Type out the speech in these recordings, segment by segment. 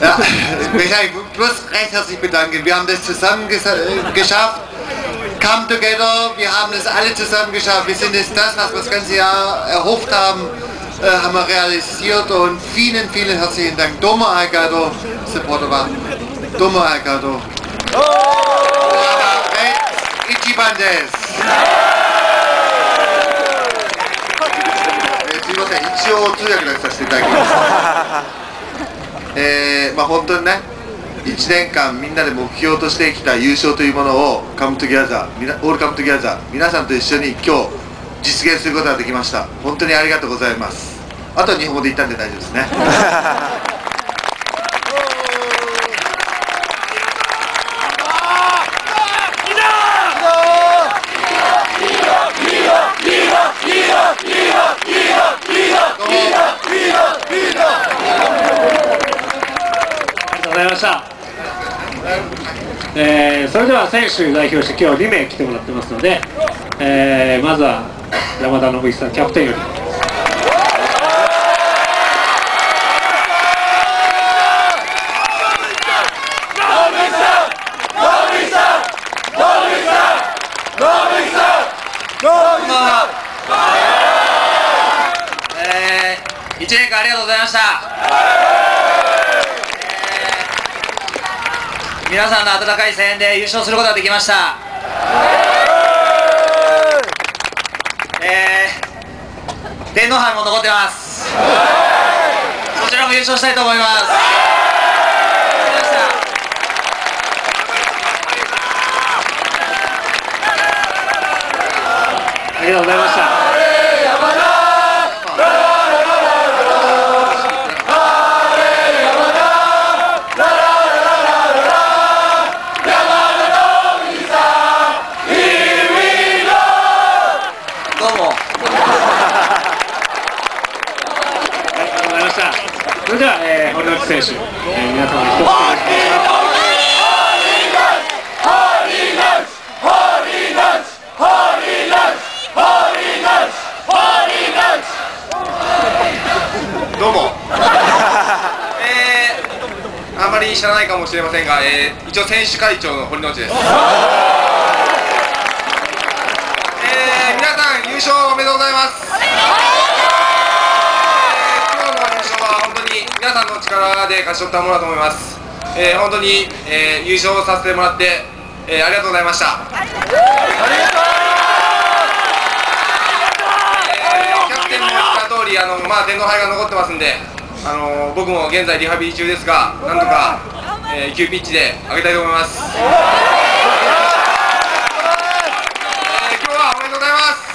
Ja, ich muss recht herzlich bedanken. Wir haben das zusammen geschafft. Come together, wir haben es alle zusammen geschafft. Wir sind jetzt das, was wir das ganze Jahr erhofft haben, äh, haben wir realisiert und vielen, vielen herzlichen Dank. Domo arigato, Supporter war. Domo arigato. Ichiban desu. えーすいません一応通訳だけさせていただきます えーまあ本当にね1年間みんなで目標としてきた優勝というものを come together all come together 皆さんと一緒に今日実現することができました。本当にありがとうございます。あと日本語で言ったんで大丈夫ですね ありがとうございました。えーそれでは選手代表して今日2名来てもらってますので、えーまずは山田信久キャプテンより。えー、1年間ありがとうございました、えー皆さんの温かい声援で優勝することができました。えー、天皇杯も残ってます。そちらも優勝したいと思います。ありがとうございました。それでは、えー、堀之内選手、えー皆様に一つ。どうもえー、あまり知らないかもしれませんが、えー、一応選手会長の堀之内です、えー、皆さん優勝おめでとうございます、えー、今日の優勝は本当に皆さんの力で勝ち取ったものだと思います、えー、本当に、えー、優勝させてもらって、えー、ありがとうございましたえーキャプテンも言った通りあの、まあ、天皇杯が残ってますんで、あの僕も現在リハビリ中ですが、なんとか、えー、急ピッチで上げたいと思います。えー今日はおめでとうございます。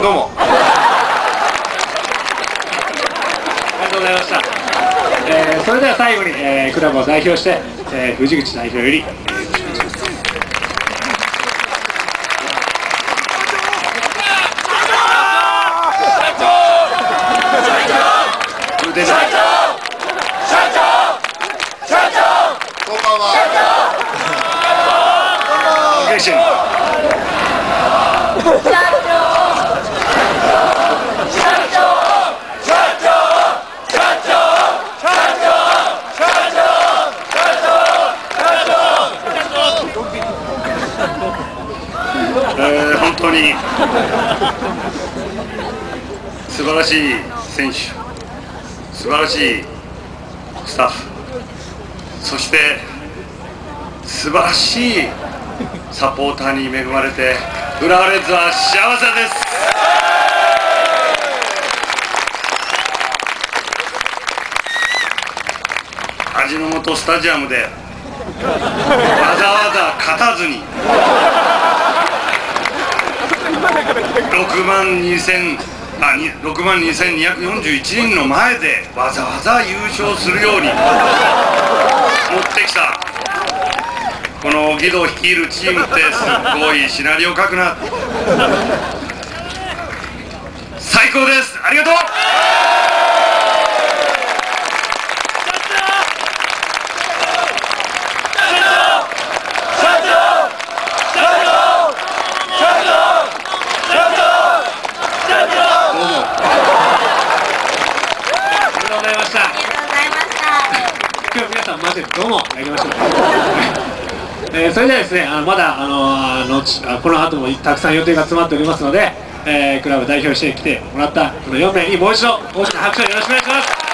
どうも。ありがとうございました。えーそれでは最後に、えークラブを代表して、えー藤口代表より。腕でこんばんはよいしょえー本当に。素晴らしい選手。素晴らしいスタッフ。そして素晴らしいサポーターに恵まれて浦和レッズは幸せです。味の素スタジアムでわざわざ勝たずに6万2000あ6万2241人の前でわざわざ優勝するように。持ってきた。この義堂率いるチームってすっごいシナリオ書くな。最高です。ありがとう。さんマジでどうもやりましょう。えーそれではですねあのまだあのあのちあこの後もたくさん予定が詰まっておりますので、えークラブ代表して来てもらったこの4名にもう一度大きな拍手をよろしくお願いします。